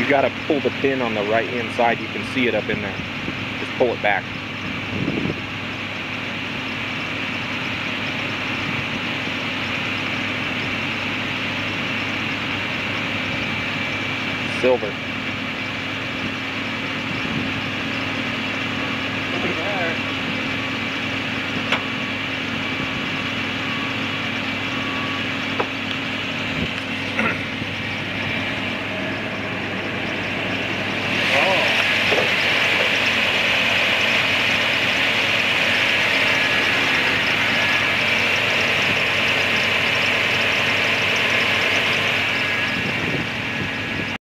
You got to pull the pin on the right hand side. You can see it up in there. Just pull it back. Silver.